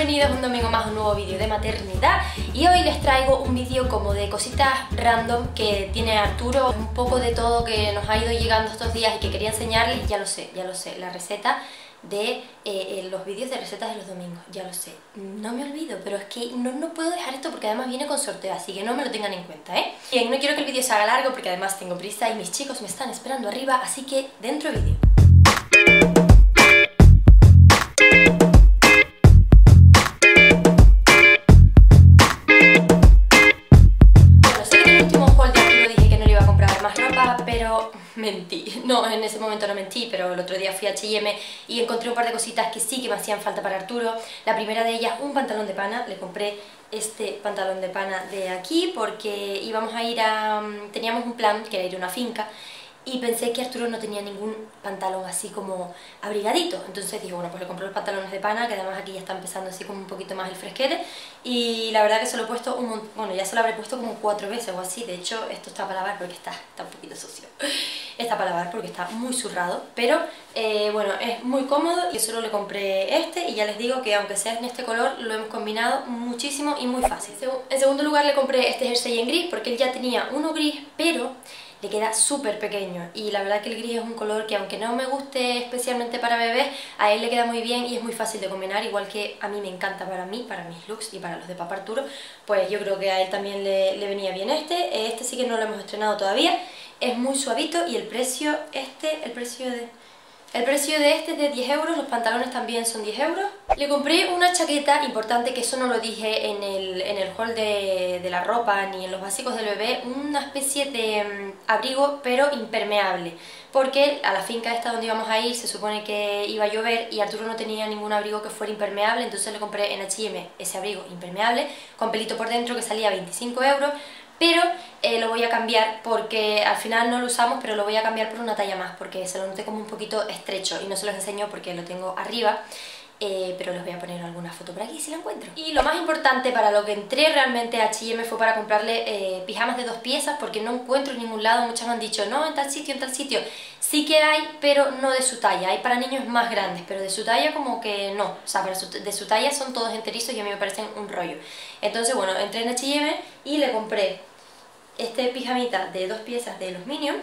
bienvenidos un domingo más a un nuevo vídeo de maternidad y hoy les traigo un vídeo como de cositas random que tiene Arturo, un poco de todo que nos ha ido llegando estos días y que quería enseñarles, ya lo sé, ya lo sé, la receta de eh, eh, los vídeos de recetas de los domingos, ya lo sé, no me olvido, pero es que no, no puedo dejar esto porque además viene con sorteo, así que no me lo tengan en cuenta, ¿eh? Bien, no quiero que el vídeo se haga largo porque además tengo prisa y mis chicos me están esperando arriba, así que dentro vídeo. Pero el otro día fui a H&M y encontré un par de cositas que sí que me hacían falta para Arturo. La primera de ellas, un pantalón de pana. Le compré este pantalón de pana de aquí porque íbamos a ir a... Mm, teníamos un plan que era ir a una finca y pensé que Arturo no tenía ningún pantalón así como abrigadito entonces dije bueno pues le compré los pantalones de pana que además aquí ya está empezando así como un poquito más el fresquete y la verdad que se lo he puesto un bueno ya se lo habré puesto como cuatro veces o así de hecho esto está para lavar porque está, está un poquito sucio está para lavar porque está muy zurrado pero eh, bueno es muy cómodo. Y solo le compré este y ya les digo que aunque sea en este color lo hemos combinado muchísimo y muy fácil. En segundo lugar le compré este jersey en gris porque él ya tenía uno gris pero le queda súper pequeño. Y la verdad que el gris es un color que aunque no me guste especialmente para bebés, a él le queda muy bien y es muy fácil de combinar, igual que a mí me encanta para mí, para mis looks y para los de Papa Arturo, pues yo creo que a él también le, le venía bien este, este sí que no lo hemos estrenado todavía, es muy suavito y el precio, este, el precio de el precio de este es de 10 euros, los pantalones también son 10 euros. Le compré una chaqueta, importante que eso no lo dije en el, en el haul de, la ropa ni en los básicos del bebé, una especie de mm, abrigo pero impermeable. Porque a la finca esta donde íbamos a ir se supone que iba a llover y Arturo no tenía ningún abrigo que fuera impermeable, entonces le compré en H&M ese abrigo impermeable con pelito por dentro que salía 25 euros pero eh, lo voy a cambiar porque al final no lo usamos, pero lo voy a cambiar por una talla más porque se lo noté como un poquito estrecho y no se los enseño porque lo tengo arriba. Eh, pero les voy a poner alguna foto por aquí si la encuentro. Y lo más importante para lo que entré realmente a H&M fue para comprarle eh, pijamas de dos piezas porque no encuentro en ningún lado, muchos me han dicho no, en tal sitio, en tal sitio. Sí que hay, pero no de su talla, hay para niños más grandes, pero de su talla como que no, o sea, de su talla son todos enterizos y a mí me parecen un rollo. Entonces bueno, entré en H&M y le compré este pijamita de dos piezas de los Minions,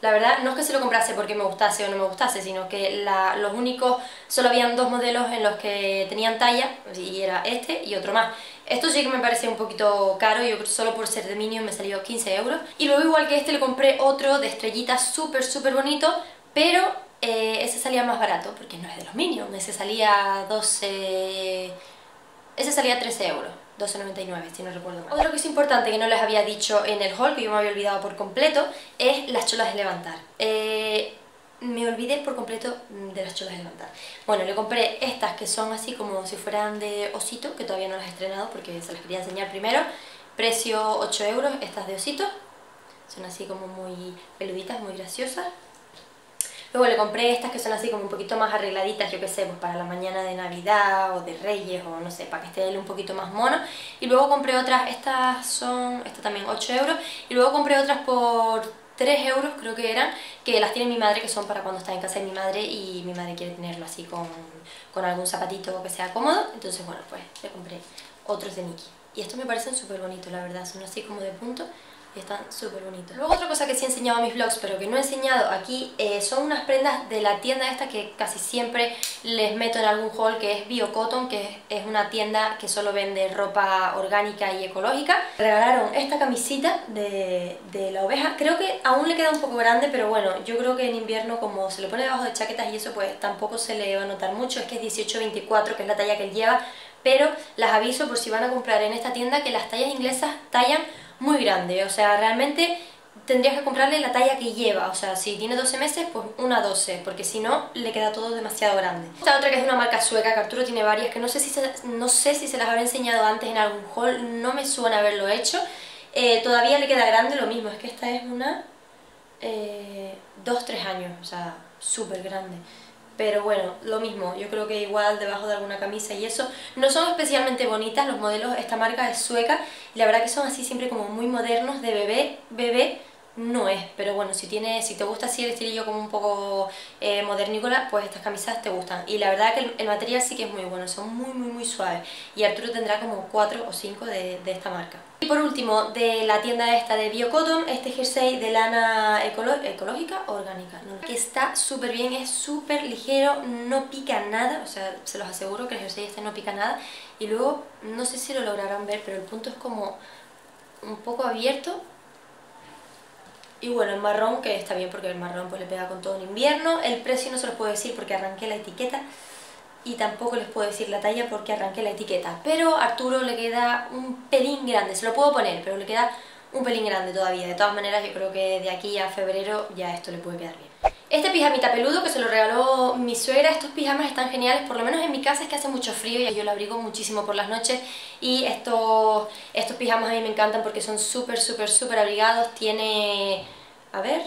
la verdad no es que se lo comprase porque me gustase o no me gustase, sino que los únicos, solo habían dos modelos en los que tenían talla, y era este y otro más. Esto sí que me parecía un poquito caro, yo solo por ser de Minion me salió 15 euros. Y luego igual que este le compré otro de estrellitas súper súper bonito, pero eh, ese salía más barato porque no es de los Minions, ese salía 12... ese salía 13 euros. 12,99 si no recuerdo mal. Otro que es importante que no les había dicho en el haul, que yo me había olvidado por completo, es las cholas de levantar. Eh, me olvidé por completo de las cholas de levantar. Bueno, le compré estas que son así como si fueran de osito, que todavía no las he estrenado porque se las quería enseñar primero. Precio 8 euros, estas de osito. Son así como muy peluditas, muy graciosas. Luego le compré estas que son así como un poquito más arregladitas, yo qué sé, pues para la mañana de Navidad o de Reyes o no sé, para que esté él un poquito más mono. Y luego compré otras, estas son, esta también 8 euros. Y luego compré otras por 3 euros creo que eran, que las tiene mi madre, que son para cuando está en casa de mi madre y mi madre quiere tenerlo así con, con algún zapatito que sea cómodo. Entonces bueno, pues le compré otros de Nicky. Y estos me parecen súper bonitos, la verdad, son así como de punto están súper bonitos. Luego otra cosa que sí he enseñado a mis vlogs, pero que no he enseñado aquí, eh, son unas prendas de la tienda esta que casi siempre les meto en algún haul, que es BioCotton, que es una tienda que solo vende ropa orgánica y ecológica. Regalaron esta camisita de, de la oveja, creo que aún le queda un poco grande, pero bueno, yo creo que en invierno como se le pone debajo de chaquetas y eso, pues tampoco se le va a notar mucho, es que es 18-24, que es la talla que él lleva, pero las aviso por si van a comprar en esta tienda que las tallas inglesas tallan muy grande, o sea, realmente tendrías que comprarle la talla que lleva, o sea, si tiene 12 meses, pues una 12, porque si no, le queda todo demasiado grande. Esta otra que es de una marca sueca, que Arturo tiene varias, que no sé si se, no sé si se las habré enseñado antes en algún haul, no me suena haberlo hecho. Eh, todavía le queda grande, lo mismo, es que esta es una... 2-3 eh, años, o sea, súper grande pero bueno, lo mismo, yo creo que igual debajo de alguna camisa y eso, no son especialmente bonitas los modelos, esta marca es sueca y la verdad que son así siempre como muy modernos de bebé, bebé, no es, pero bueno, si tiene, si te gusta así el estilillo como un poco eh, modernícola, pues estas camisas te gustan. Y la verdad que el, material sí que es muy bueno, son muy muy muy suaves. Y Arturo tendrá como 4 o 5 de, esta marca. Y por último, de la tienda esta de BioCotton, este jersey de lana ecológica orgánica, que está súper bien, es súper ligero, no pica nada, o sea, se los aseguro que el jersey este no pica nada. Y luego, no sé si lo lograrán ver, pero el punto es como un poco abierto y bueno, el marrón, que está bien porque el marrón pues le pega con todo en invierno. El precio no se lo puedo decir porque arranqué la etiqueta. Y tampoco les puedo decir la talla porque arranqué la etiqueta. Pero a Arturo le queda un pelín grande. Se lo puedo poner, pero le queda un pelín grande todavía. De todas maneras, yo creo que de aquí a febrero ya esto le puede quedar bien. Este pijamita peludo que se lo regaló mi suegra, estos pijamas están geniales, por lo menos en mi casa es que hace mucho frío y yo lo abrigo muchísimo por las noches. Y estos, estos pijamas a mí me encantan porque son súper, súper, súper abrigados, tiene, a ver,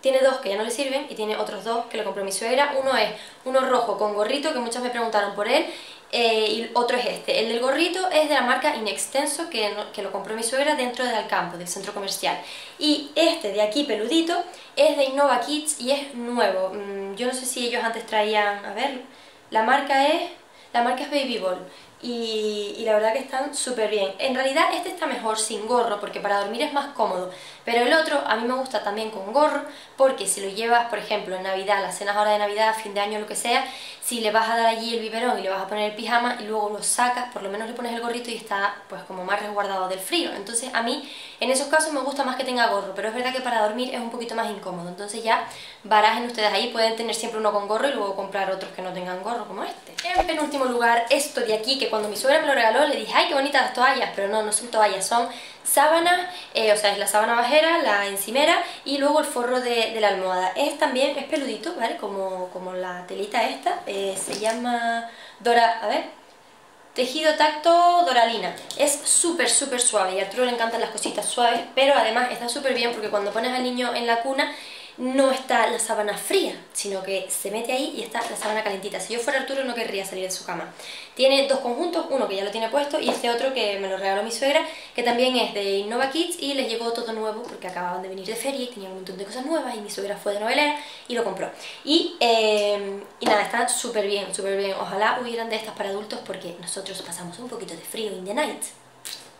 tiene dos que ya no le sirven y tiene otros dos que le compró mi suegra, uno es uno rojo con gorrito que muchas me preguntaron por él eh, y otro es este. El del gorrito es de la marca Inextenso, que, que lo compró mi suegra dentro del campo, del centro comercial. Y este de aquí, peludito, es de Innova Kids y es nuevo. Mm, yo no sé si ellos antes traían... A ver, la marca es... La marca es Baby Ball y, la verdad que están súper bien. En realidad este está mejor sin gorro porque para dormir es más cómodo, pero el otro a mí me gusta también con gorro porque si lo llevas, por ejemplo, en Navidad, las cenas ahora de Navidad, fin de año, lo que sea, si le vas a dar allí el biberón y le vas a poner el pijama y luego lo sacas, por lo menos le pones el gorrito y está pues como más resguardado del frío. Entonces a mí en esos casos me gusta más que tenga gorro, pero es verdad que para dormir es un poquito más incómodo. Entonces ya barajen ustedes ahí, pueden tener siempre uno con gorro y luego comprar otros que no tengan gorro como este. En penúltimo lugar, esto de aquí que cuando mi suegra me lo regaló le dije, ay, qué bonitas las toallas, pero no, no son toallas, son sábanas, eh, o sea, es la sábana bajera, la encimera y luego el forro de, la almohada. Es también, es peludito, ¿vale? Como, como la telita esta, eh, se llama Dora, a ver, tejido tacto Doralina. Es súper, súper suave y a Arturo le encantan las cositas suaves, pero además está súper bien porque cuando pones al niño en la cuna no está la sábana fría, sino que se mete ahí y está la sábana calentita. Si yo fuera Arturo no querría salir de su cama. Tiene dos conjuntos, uno que ya lo tiene puesto y este otro que me lo regaló mi suegra, que también es de Innova Kids y les llegó todo nuevo porque acababan de venir de feria y tenían un montón de cosas nuevas y mi suegra fue de novelera y lo compró. Y, eh, y nada, está súper bien, súper bien. Ojalá hubieran de estas para adultos porque nosotros pasamos un poquito de frío in the night.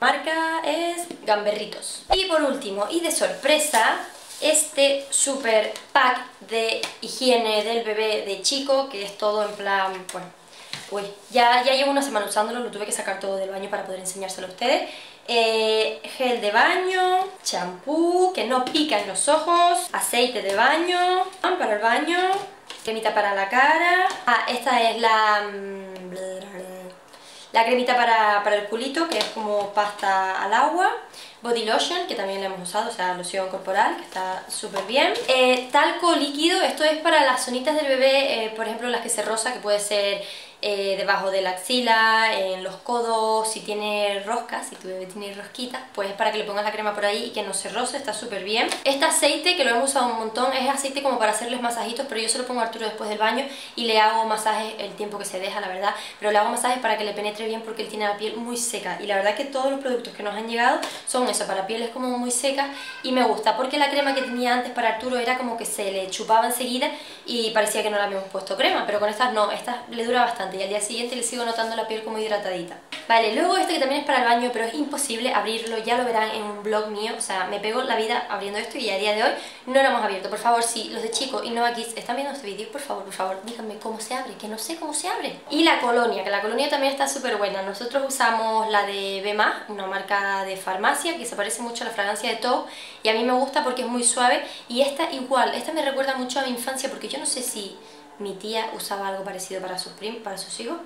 Marca es Gamberritos. Y por último, y de sorpresa, este super pack de higiene del bebé de chico, que es todo en plan, bueno, uy, ya, ya llevo una semana usándolo, lo tuve que sacar todo del baño para poder enseñárselo a ustedes. Eh, gel de baño, champú, que no pica en los ojos, aceite de baño, para el baño, cremita para la cara. Ah, esta es la... La cremita para, para el culito, que es como pasta al agua body lotion, que también la hemos usado, o sea, loción corporal, que está súper bien. Eh, talco líquido, esto es para las zonitas del bebé, eh, por ejemplo las que se rosa, que puede ser eh, debajo de la axila, en los codos, si tiene roscas, si tu bebé tiene rosquitas, pues es para que le pongas la crema por ahí y que no se roce, está súper bien. Este aceite, que lo hemos usado un montón, es aceite como para hacerles masajitos, pero yo se lo pongo a Arturo después del baño y le hago masajes el tiempo que se deja, la verdad, pero le hago masajes para que le penetre bien porque él tiene la piel muy seca. Y la verdad que todos los productos que nos han llegado son eso, para pieles como muy secas y me gusta porque la crema que tenía antes para Arturo era como que se le chupaba enseguida y parecía que no le habíamos puesto crema, pero con estas no, estas le dura bastante y al día siguiente le sigo notando la piel como hidratadita. Vale, luego este que también es para el baño, pero es imposible abrirlo, ya lo verán en un blog mío, o sea, me pego la vida abriendo esto y a día de hoy no lo hemos abierto. Por favor, si los de Chico y Nova Kids están viendo este vídeo, por favor, por favor, díganme cómo se abre, que no sé cómo se abre. Y la colonia, que la colonia también está súper buena. Nosotros usamos la de Bema, una marca de farmacia que se parece mucho a la fragancia de Toe y a mí me gusta porque es muy suave y esta igual, esta me recuerda mucho a mi infancia porque yo no sé si mi tía usaba algo parecido para sus, prim para sus hijos.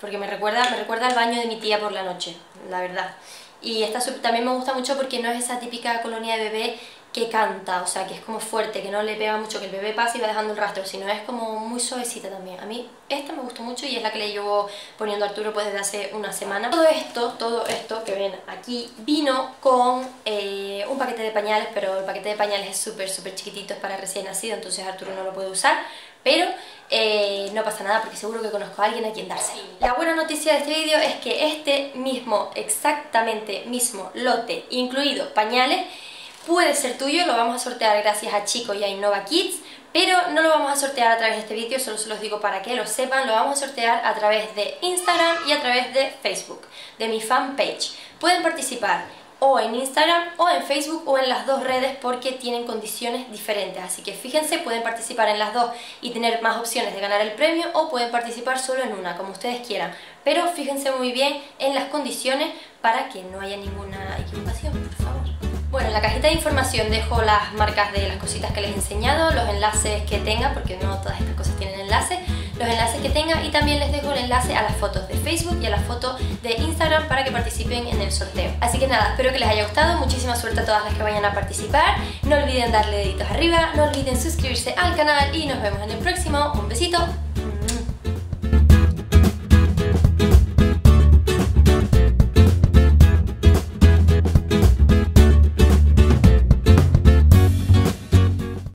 Porque me recuerda, me recuerda al baño de mi tía por la noche, la verdad. Y esta también me gusta mucho porque no es esa típica colonia de bebé que canta, o sea, que es como fuerte, que no le pega mucho, que el bebé pasa y va dejando el rastro, sino es como muy suavecita también. A mí esta me gustó mucho y es la que le llevo poniendo Arturo pues desde hace una semana. Todo esto, todo esto que ven aquí, vino con eh, un paquete de pañales, pero el paquete de pañales es súper, súper chiquitito, es para recién nacido, entonces Arturo no lo puede usar, pero eh, no pasa nada porque seguro que conozco a alguien a quien darse. La buena noticia de este vídeo es que este mismo, exactamente mismo lote, incluido pañales, puede ser tuyo, lo vamos a sortear gracias a Chico y a Innova Kids, pero no lo vamos a sortear a través de este vídeo, solo se los digo para que lo sepan, lo vamos a sortear a través de Instagram y a través de Facebook, de mi fanpage. Pueden participar o en Instagram o en Facebook o en las dos redes porque tienen condiciones diferentes. Así que fíjense, pueden participar en las dos y tener más opciones de ganar el premio o pueden participar solo en una, como ustedes quieran. Pero fíjense muy bien en las condiciones para que no haya ninguna equivocación. En la cajita de información dejo las marcas de las cositas que les he enseñado, los enlaces que tenga, porque no todas estas cosas tienen enlace, los enlaces que tenga y también les dejo el enlace a las fotos de Facebook y a las fotos de Instagram para que participen en el sorteo. Así que nada, espero que les haya gustado, muchísima suerte a todas las que vayan a participar, no olviden darle deditos arriba, no olviden suscribirse al canal y nos vemos en el próximo, un besito,